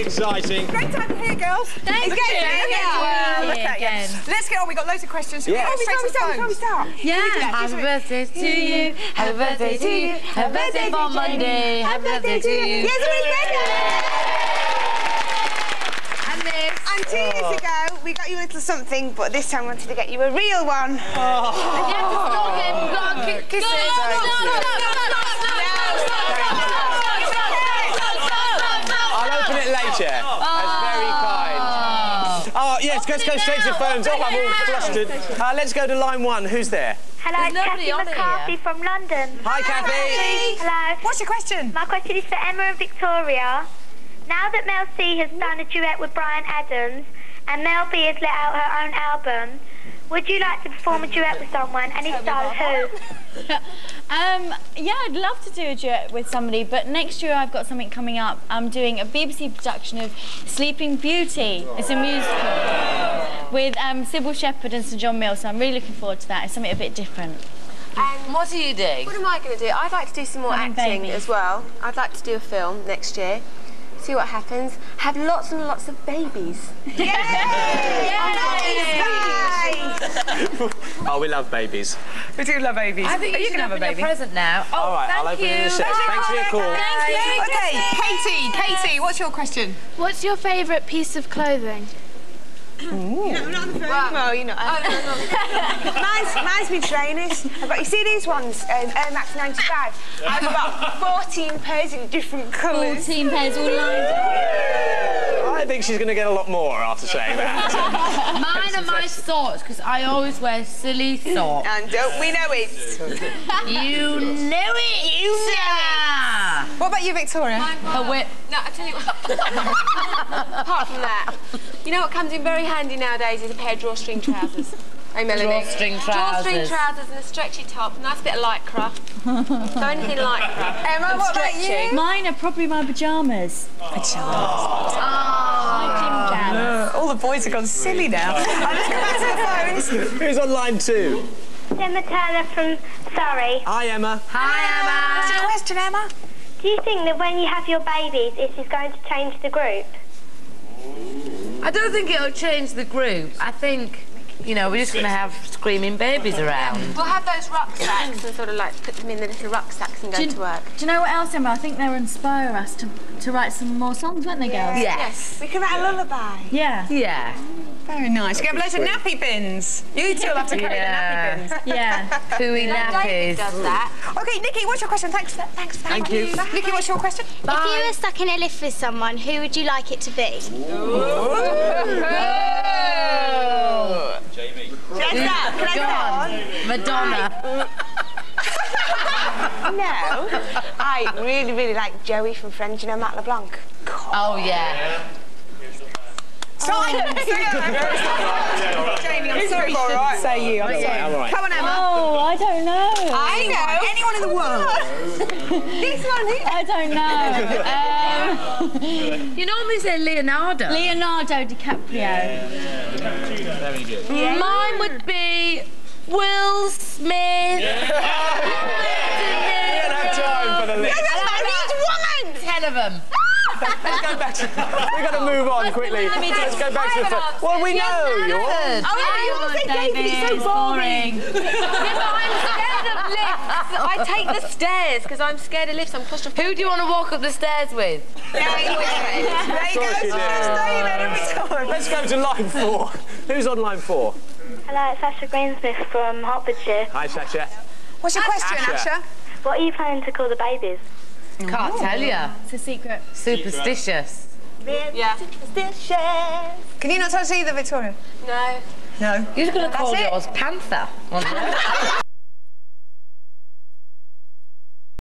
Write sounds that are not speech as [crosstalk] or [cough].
Exciting. Great to have you here, girls. Thank it's you. there, Yeah, yeah. Look here at you. again. Let's get on. We've got loads of questions. Yeah. Oh, Before we start, before we start. Yeah. Happy birthday to you. Happy birthday to you. Happy birthday for Monday. Happy birthday to you. Yes, it is, And this. And two years oh. ago, we got you a little something, but this time we wanted to get you a real one. Oh. You have to stalk him. Go on, ki- kiss it. I'll open it later. That's very kind. Oh, yes, let's go straight to the phones. Oh, I'm all flustered. Uh, let's go to line one. Who's there? Hello, There's it's Kathy McCarthy here. from London. Hi, Kathy. Hello. What's your question? My question is for Emma and Victoria. Now that Mel C has done a duet with Bryan Adams and Mel B has let out her own album, would you like to perform a duet with someone? And if so, who? [laughs] Um, yeah, I'd love to do a duet with somebody, but next year I've got something coming up. I'm doing a BBC production of Sleeping Beauty. It's a musical with um, Cybill Shepherd and Sir John Mills, so I'm really looking forward to that. It's something a bit different. And what are you doing? What am I going to do? I'd like to do some more Having acting babies. as well. I'd like to do a film next year. See what happens. Have lots and lots of babies. [laughs] [laughs] Oh, we love babies. We do love babies. I think Are you, you can have a open your baby. present now. Oh, All right, thank I'll open you. it in a sec. Thanks for your call. Okay, Katie, Katie, what's your question? What's your favourite piece of clothing? Well, you know. uh, [laughs] mine's, mine's my trainers. I've got, you see these ones, um, Air Max 95? I've got 14 pairs in different colours. 14 pairs all lined up. I think she's going to get a lot more after saying that. [laughs] Mine are my socks because I always wear silly socks. And don't we know it? you know it. You know. What about you, Victoria? A whip. No, I tell you what. [laughs] Apart from that, you know what comes in very handy nowadays is a pair of drawstring trousers. Hey, Melanie. Drawstring trousers. Drawstring trousers. trousers and a stretchy top, nice bit of lycra. so anything lycra. Emma, what about you? Mine are probably my pyjamas. Pajamas. Ah. All the boys have gone silly now. let's go back to the phones. Who's on line two? Emma Turner from Surrey. Hi, Emma. Hi, What's Emma. your question, Emma? Do you think that when you have your babies, it is going to change the group? I don't think it'll change the group. I think, you know, we're just going to have screaming babies around. We'll have those rucksacks and sort of like put them in the little rucksacks and go you, to work. do you know what else, Emma? I think they'll inspire us to, to write some more songs, won't they, girls? Yes. We can write a lullaby. Yeah. Yeah. Very nice. We have loads of nappy bins. You two will have to carry Yeah. the nappy bins. Yeah. Pooey [laughs] nappies. Does that? Okay, Nikki, what's your question? Thanks. For, thanks. For Thank you. Nikki, what's your question? If you were stuck in a lift with someone, who would you like it to be? Jamie. Can I start? Can I start? Madonna. [laughs] No. I really, really like Joey from Friends, you know, Matt LeBlanc. Oh, yeah. Sorry. [laughs] Jamie, I'm sorry to say you. I'm sorry. I'm. Come on, Emma. Oh, I don't know. I know. Anyone in the world. [laughs] this one here. I don't know. Um, You normally say Leonardo. Leonardo DiCaprio. Very good. Mine would be Will Smith. We don't have time for the list. woman. Ten of them. Let's go back to. We've got to move on quickly. Let's go back to the. fir- Well, we know you're. Oh, yeah, oh, you want to say David? It's so boring. [laughs] I take the stairs because I'm scared of lifts. I'm claustrophobic. Who do you want to walk up the stairs with? [laughs] There you go. course you do. David every time. Let's go to line four. Who's on line four? Hello, it's Asha Greensmith from Hertfordshire. Hi, Sasha. What's your question, Asha. Asha? What are you planning to call the babies? Can't tell you. It's a secret. Superstitious. Yeah. Superstitious. Can you not tell us either, Victoria? No. No. You're going to call it. yours Panther. [laughs] [laughs]